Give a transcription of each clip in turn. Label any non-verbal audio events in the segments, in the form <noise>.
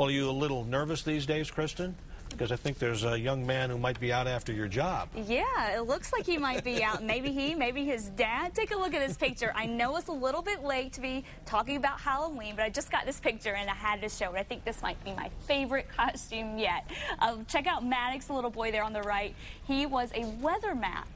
Well, are you a little nervous these days, Kristen? Because I think there's a young man who might be out after your job. Yeah, it looks like he might be out. Maybe he, maybe his dad. Take a look at this picture. I know it's a little bit late to be talking about Halloween, but I just got this picture and I had to show it. I think this might be my favorite <laughs> costume yet. Uh, check out Maddox, the little boy there on the right. He was a weather map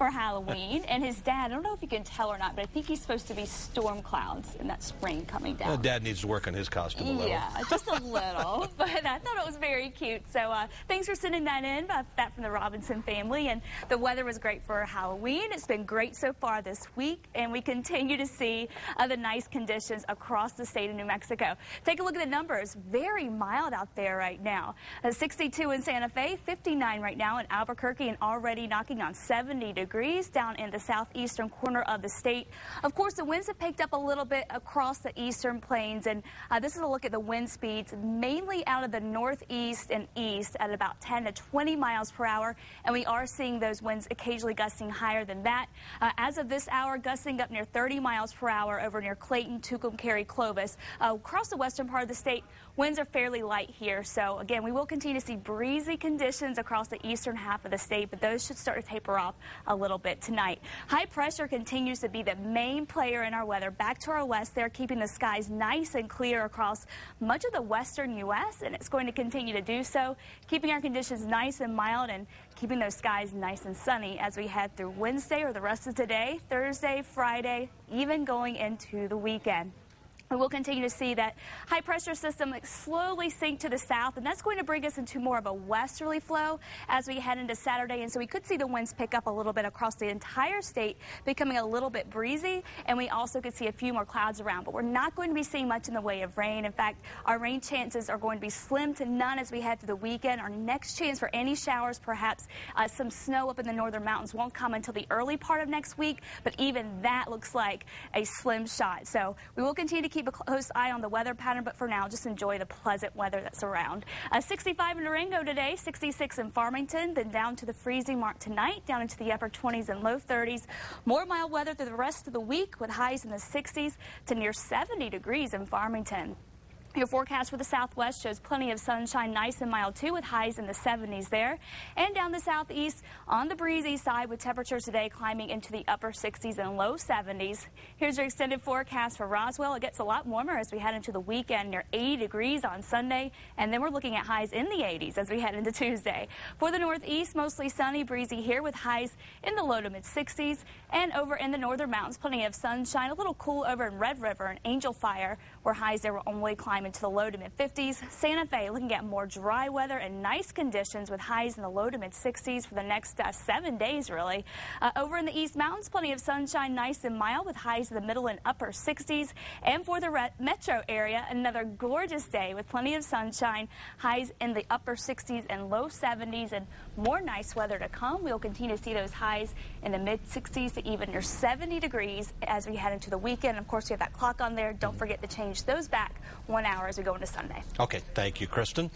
for Halloween, and his dad, I don't know if you can tell or not, but I think he's supposed to be storm clouds in that spring coming down. Well, Dad needs to work on his costume a little. Yeah, just a little, <laughs> but I thought it was very cute. So uh, thanks for sending that in, uh, that from the Robinson family, and the weather was great for Halloween. It's been great so far this week, and we continue to see uh, the nice conditions across the state of New Mexico. Take a look at the numbers. Very mild out there right now. Uh, 62 in Santa Fe, 59 right now in Albuquerque, and already knocking on 70 degrees degrees down in the southeastern corner of the state. Of course, the winds have picked up a little bit across the eastern plains, and uh, this is a look at the wind speeds, mainly out of the northeast and east at about 10 to 20 miles per hour, and we are seeing those winds occasionally gusting higher than that. Uh, as of this hour, gusting up near 30 miles per hour over near Clayton, Tucumcari, Clovis. Uh, across the western part of the state, winds are fairly light here, so again, we will continue to see breezy conditions across the eastern half of the state, but those should start to taper off a little bit tonight. High pressure continues to be the main player in our weather. Back to our west, they're keeping the skies nice and clear across much of the western U.S., and it's going to continue to do so, keeping our conditions nice and mild and keeping those skies nice and sunny as we head through Wednesday or the rest of today, Thursday, Friday, even going into the weekend. We will continue to see that high pressure system slowly sink to the south, and that's going to bring us into more of a westerly flow as we head into Saturday. And so we could see the winds pick up a little bit across the entire state, becoming a little bit breezy, and we also could see a few more clouds around. But we're not going to be seeing much in the way of rain. In fact, our rain chances are going to be slim to none as we head through the weekend. Our next chance for any showers, perhaps uh, some snow up in the northern mountains, won't come until the early part of next week, but even that looks like a slim shot. So we will continue to keep keep a close eye on the weather pattern, but for now, just enjoy the pleasant weather that's around. Uh, 65 in Durango today, 66 in Farmington, then down to the freezing mark tonight, down into the upper 20s and low 30s. More mild weather through the rest of the week with highs in the 60s to near 70 degrees in Farmington. Your forecast for the southwest shows plenty of sunshine, nice and mild too, with highs in the 70s there. And down the southeast on the breezy side with temperatures today climbing into the upper 60s and low 70s. Here's your extended forecast for Roswell. It gets a lot warmer as we head into the weekend, near 80 degrees on Sunday. And then we're looking at highs in the 80s as we head into Tuesday. For the northeast, mostly sunny, breezy here with highs in the low to mid 60s. And over in the northern mountains, plenty of sunshine, a little cool over in Red River and Angel Fire, where highs there will only climb climb into the low to mid 50s. Santa Fe looking at more dry weather and nice conditions with highs in the low to mid 60s for the next uh, seven days, really. Uh, over in the East Mountains, plenty of sunshine, nice and mild with highs in the middle and upper 60s. And for the metro area, another gorgeous day with plenty of sunshine, highs in the upper 60s and low 70s, and more nice weather to come. We'll continue to see those highs in the mid 60s to even near 70 degrees as we head into the weekend. Of course, we have that clock on there. Don't forget to change those back one hour as we go into Sunday. Okay, thank you, Kristen.